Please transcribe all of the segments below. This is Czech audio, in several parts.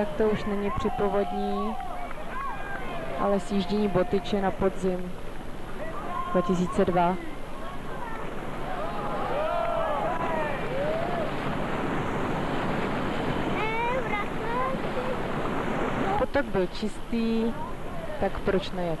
tak to už není při povodní, ale sjíždění Botyče na podzim 2002. Potok byl čistý, tak proč nejet?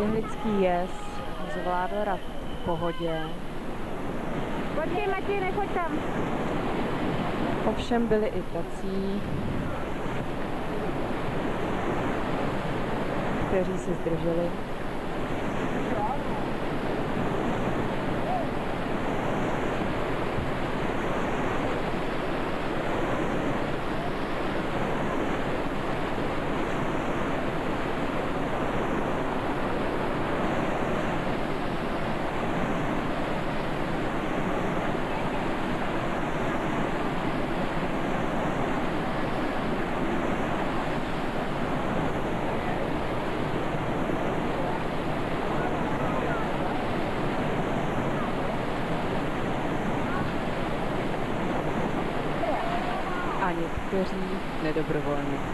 Běhlický jez zvládl rad v pohodě. Počkej Matěj, nechoď tam. Ovšem byli i tací, kteří se zdrželi. A někteří nedobrovolně.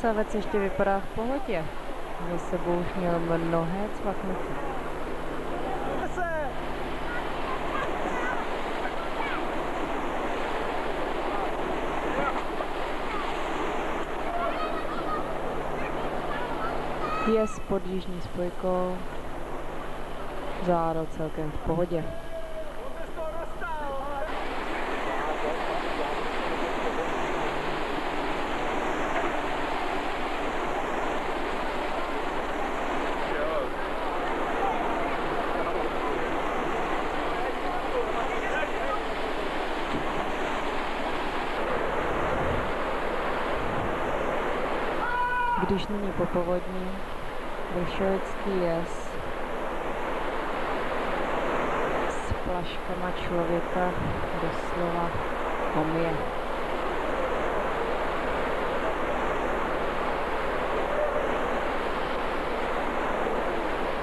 Savec ještě vypadá v pohodě. Za sebou už měl mnohé cvaknutí. Je pod jižní spojkou. Záro celkem v pohodě. Když není po povodní, vršovický jez s plaškama člověka doslova omije.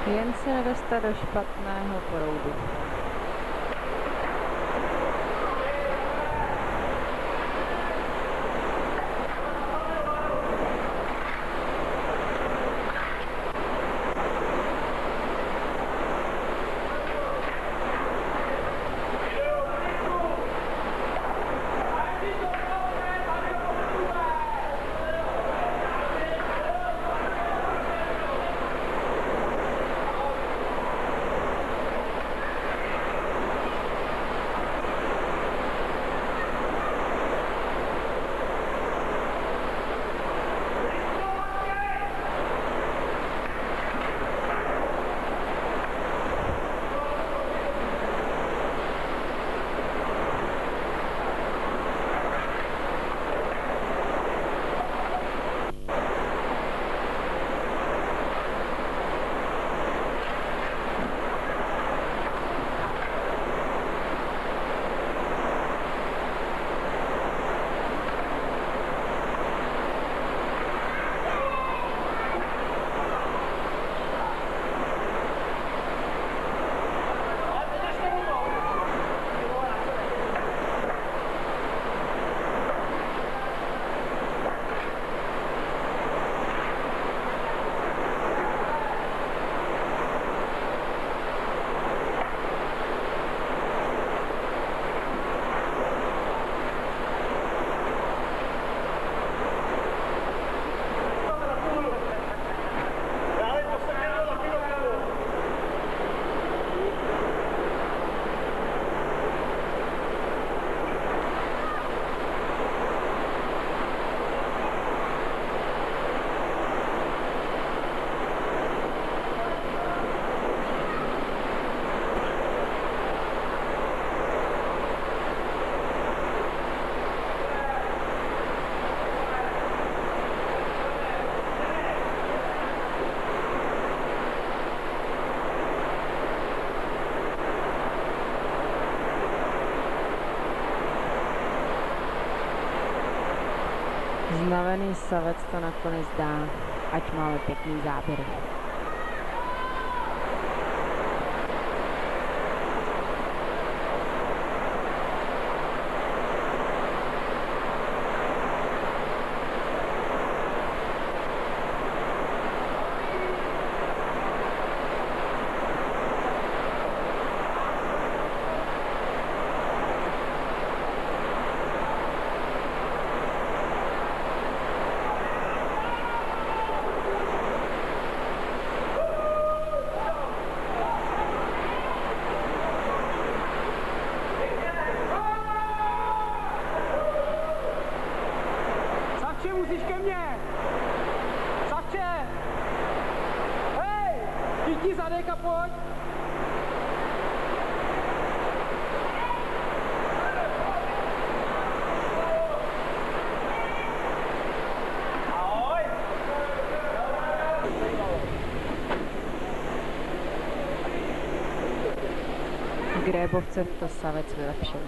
Jen se nedostat do špatného proudu. Znavený savec to nakonec dá, ať máme pěkný záběr. Pojď! Ahoj! Grébovcem to savec vylepšil.